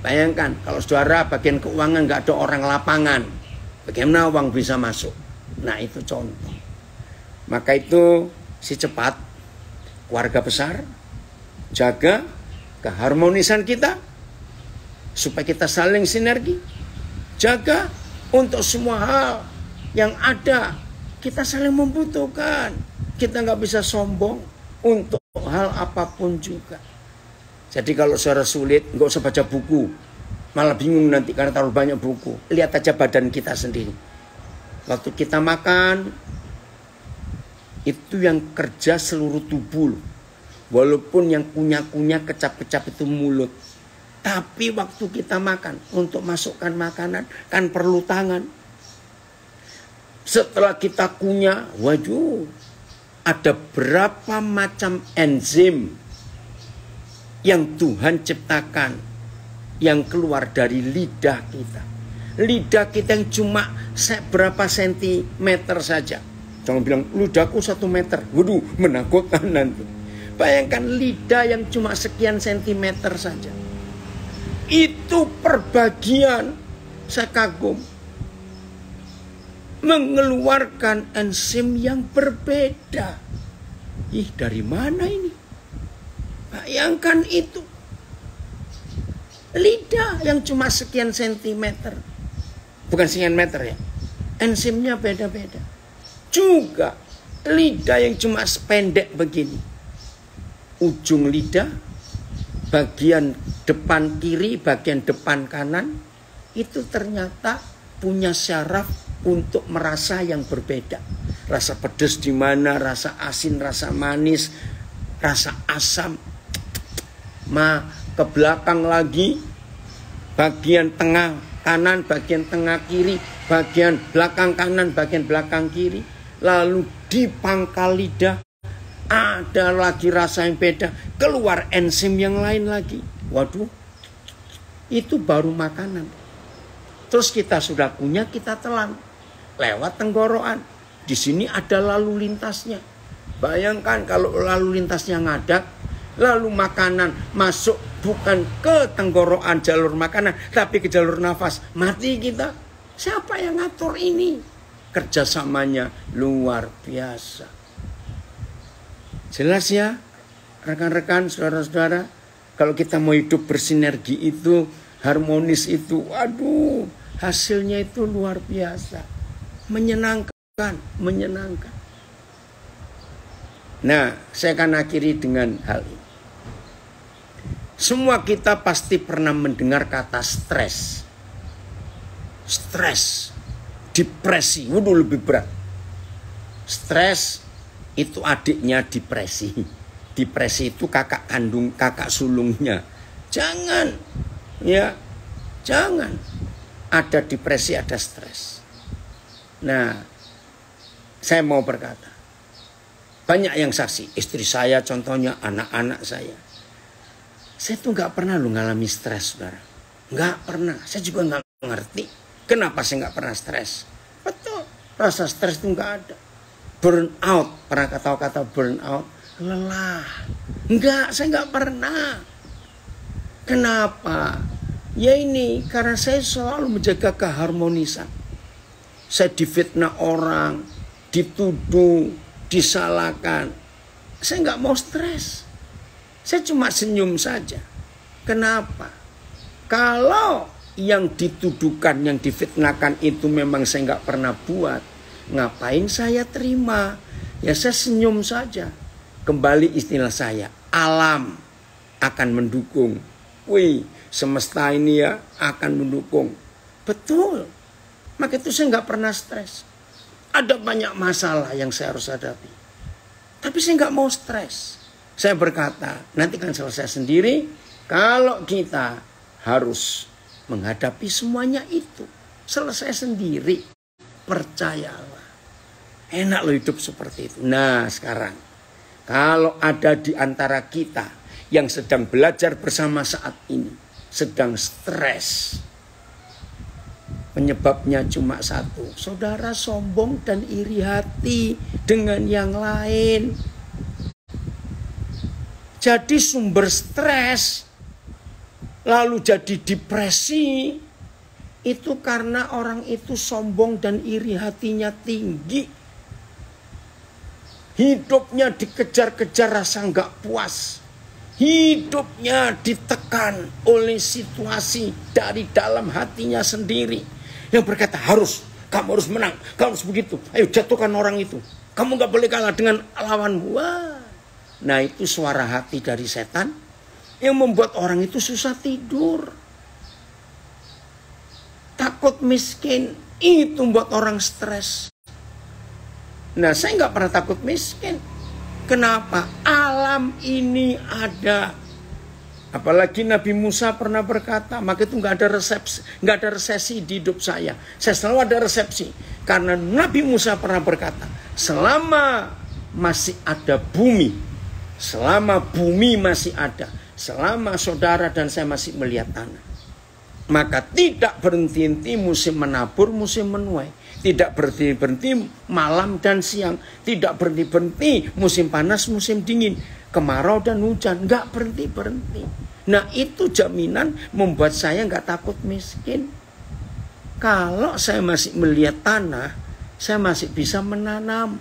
Bayangkan kalau saudara bagian keuangan nggak ada orang lapangan, bagaimana uang bisa masuk? Nah itu contoh. Maka itu si cepat keluarga besar jaga keharmonisan kita supaya kita saling sinergi. Jaga untuk semua hal yang ada kita saling membutuhkan. Kita nggak bisa sombong untuk hal apa pun juga. Jadi kalau suara sulit, nggak usah baca buku. Malah bingung nanti karena terlalu banyak buku. Lihat aja badan kita sendiri. Waktu kita makan, itu yang kerja seluruh tubuh. Walaupun yang kunyah-kunyah kecap-kecap itu mulut. Tapi waktu kita makan, untuk masukkan makanan, kan perlu tangan. Setelah kita kunyah, waduh, ada berapa macam enzim yang Tuhan ciptakan yang keluar dari lidah kita. Lidah kita yang cuma berapa sentimeter saja. Jangan bilang ludahku satu meter. Waduh menakutkan nanti. Bayangkan lidah yang cuma sekian sentimeter saja. Itu perbagian saya kagum. Mengeluarkan enzim yang berbeda. Ih dari mana ini? Bayangkan itu. Lidah yang cuma sekian sentimeter. Bukan sekian meter ya. Enzimnya beda-beda. Juga lidah yang cuma sependek begini. Ujung lidah, bagian depan kiri, bagian depan kanan, itu ternyata punya syaraf untuk merasa yang berbeda. Rasa pedas di mana, rasa asin, rasa manis, rasa asam, ma ke belakang lagi bagian tengah kanan bagian tengah kiri bagian belakang kanan bagian belakang kiri. Lalu di pangkal lidah ada lagi rasa yang beda. Keluar enzim yang lain lagi. Waduh itu baru makanan terus kita sudah punya kita telan lewat tenggorokan di sini ada lalu lintasnya bayangkan kalau lalu lintasnya ngadak Lalu makanan masuk bukan ke tenggorokan jalur makanan, tapi ke jalur nafas. Mati kita. Siapa yang ngatur ini? Kerjasamanya luar biasa. Jelas ya, rekan-rekan, saudara-saudara. Kalau kita mau hidup bersinergi itu, harmonis itu, aduh, hasilnya itu luar biasa. Menyenangkan, menyenangkan. Nah, saya akan akhiri dengan hal ini. Semua kita pasti pernah mendengar kata stres. Stres, depresi, waduh lebih berat. Stres itu adiknya depresi. Depresi itu kakak kandung, kakak sulungnya. Jangan, ya, jangan. Ada depresi, ada stres. Nah, saya mau berkata, banyak yang saksi, istri saya contohnya, anak-anak saya saya tuh nggak pernah lu ngalami stres, saudara. Nggak pernah. Saya juga nggak ngerti. Kenapa saya nggak pernah stres? Betul. Rasa stres itu nggak ada. Burn out. Pernah kata-kata burn out? Lelah. Nggak, saya nggak pernah. Kenapa? Ya ini karena saya selalu menjaga keharmonisan. Saya difitnah orang, dituduh, disalahkan. Saya nggak mau stres. Saya cuma senyum saja. Kenapa? Kalau yang dituduhkan, yang difitnahkan itu memang saya nggak pernah buat, ngapain saya terima? Ya saya senyum saja. Kembali istilah saya, alam akan mendukung. Wih, semesta ini ya akan mendukung. Betul. Maka itu saya nggak pernah stres. Ada banyak masalah yang saya harus hadapi. Tapi saya nggak mau stres. Saya berkata, nanti kan selesai sendiri kalau kita harus menghadapi semuanya itu. Selesai sendiri. Percayalah. Enak loh hidup seperti itu. Nah sekarang. Kalau ada di antara kita yang sedang belajar bersama saat ini. Sedang stres. Penyebabnya cuma satu. Saudara sombong dan iri hati dengan yang lain jadi sumber stres lalu jadi depresi, itu karena orang itu sombong dan iri hatinya tinggi. Hidupnya dikejar-kejar rasa nggak puas. Hidupnya ditekan oleh situasi dari dalam hatinya sendiri. Yang berkata harus, kamu harus menang, kamu harus begitu. Ayo jatuhkan orang itu. Kamu nggak boleh kalah dengan lawanmu. Wah. Nah itu suara hati dari setan yang membuat orang itu susah tidur. Takut miskin itu membuat orang stres. Nah saya nggak pernah takut miskin. Kenapa? Alam ini ada. Apalagi Nabi Musa pernah berkata, maka itu nggak ada resepsi, nggak ada resesi di hidup saya. Saya selalu ada resepsi karena Nabi Musa pernah berkata, selama masih ada bumi, selama bumi masih ada, selama saudara dan saya masih melihat tanah, maka tidak berhenti-henti musim menabur, musim menuai. Tidak berhenti-berhenti malam dan siang. Tidak berhenti-berhenti musim panas, musim dingin. Kemarau dan hujan. Nggak berhenti-berhenti. Nah itu jaminan membuat saya nggak takut miskin. Kalau saya masih melihat tanah, saya masih bisa menanam.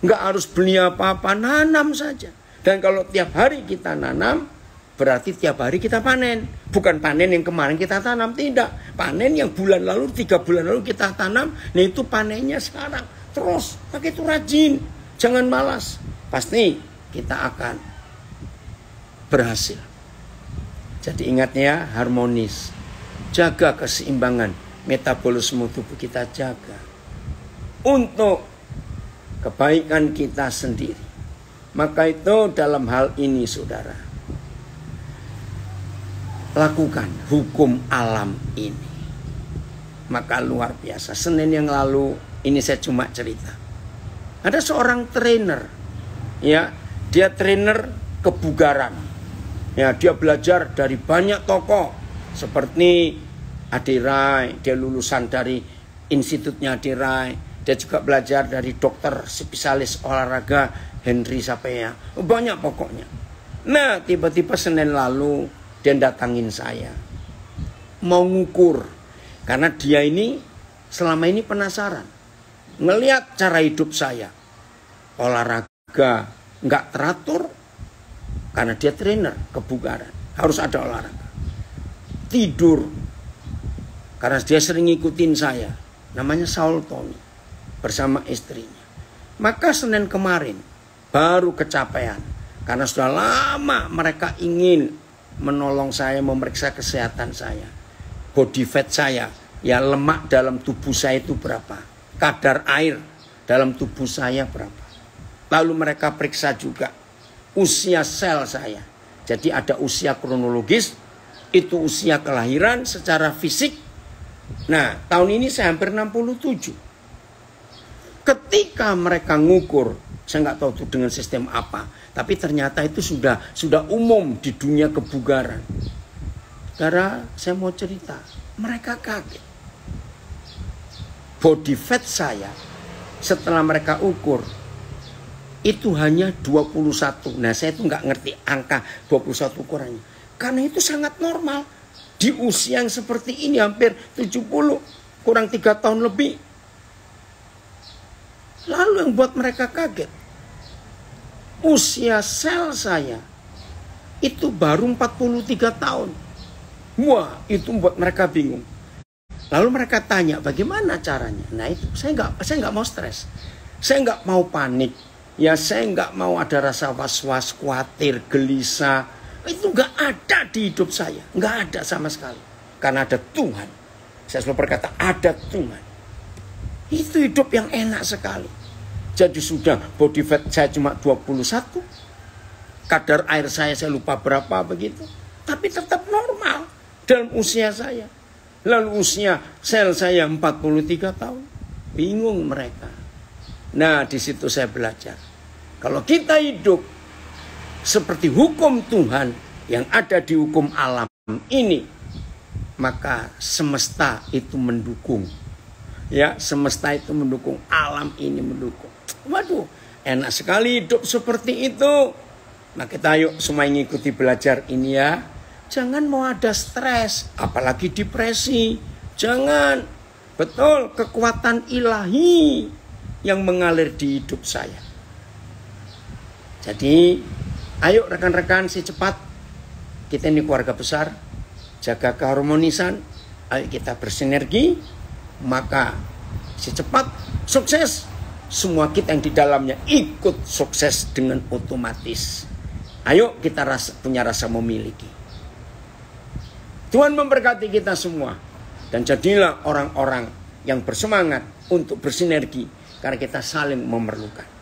Nggak harus beli apa-apa, nanam saja. Dan kalau tiap hari kita nanam, Berarti tiap hari kita panen. Bukan panen yang kemarin kita tanam. Tidak. Panen yang bulan lalu, tiga bulan lalu kita tanam. Nah itu panennya sekarang. Terus. Pakai itu rajin. Jangan malas. Pasti kita akan berhasil. Jadi ingatnya harmonis. Jaga keseimbangan. Metabolisme tubuh kita jaga. Untuk kebaikan kita sendiri. Maka itu dalam hal ini saudara lakukan hukum alam ini. Maka luar biasa. Senin yang lalu ini saya cuma cerita. Ada seorang trainer, ya, dia trainer kebugaran. Ya, dia belajar dari banyak tokoh seperti Adirai, dia lulusan dari institutnya Adirai. Dia juga belajar dari dokter spesialis olahraga Henry Sapea. Banyak pokoknya. Nah, tiba-tiba Senin lalu dia datangin saya. Mau ngukur. Karena dia ini selama ini penasaran. Ngeliat cara hidup saya. Olahraga nggak teratur. Karena dia trainer kebugaran. Harus ada olahraga. Tidur. Karena dia sering ngikutin saya. Namanya Saul Tony. Bersama istrinya. Maka Senin kemarin baru kecapean. Karena sudah lama mereka ingin menolong saya memeriksa kesehatan saya. Body fat saya, ya lemak dalam tubuh saya itu berapa? Kadar air dalam tubuh saya berapa? Lalu mereka periksa juga usia sel saya. Jadi ada usia kronologis, itu usia kelahiran secara fisik. Nah, tahun ini saya hampir 67. Ketika mereka ngukur, saya nggak tahu itu dengan sistem apa tapi ternyata itu sudah sudah umum di dunia kebugaran. Karena saya mau cerita, mereka kaget. Body fat saya setelah mereka ukur itu hanya 21. Nah saya itu nggak ngerti angka 21 ukurannya. Karena itu sangat normal. Di usia yang seperti ini hampir 70 kurang tiga tahun lebih. Lalu yang buat mereka kaget usia sel saya itu baru 43 tahun. Wah, itu membuat mereka bingung. Lalu mereka tanya bagaimana caranya. Nah itu saya nggak saya nggak mau stres, saya nggak mau panik, ya saya nggak mau ada rasa was-was, khawatir, gelisah. Itu nggak ada di hidup saya, nggak ada sama sekali. Karena ada Tuhan. Saya selalu berkata ada Tuhan. Itu hidup yang enak sekali. Jadi sudah body fat saya cuma 21. Kadar air saya saya lupa berapa begitu. Tapi tetap normal dalam usia saya. Lalu usia sel saya 43 tahun. Bingung mereka. Nah di situ saya belajar. Kalau kita hidup seperti hukum Tuhan yang ada di hukum alam ini, maka semesta itu mendukung. Ya, semesta itu mendukung, alam ini mendukung. Waduh, enak sekali hidup seperti itu. Nah kita yuk semua ikuti belajar ini ya. Jangan mau ada stres, apalagi depresi. Jangan. Betul, kekuatan ilahi yang mengalir di hidup saya. Jadi, ayo rekan-rekan si cepat. Kita ini keluarga besar, jaga keharmonisan, ayo kita bersinergi, maka secepat sukses semua kita yang di dalamnya ikut sukses dengan otomatis. Ayo kita rasa, punya rasa memiliki. Tuhan memberkati kita semua. Dan jadilah orang-orang yang bersemangat untuk bersinergi. Karena kita saling memerlukan.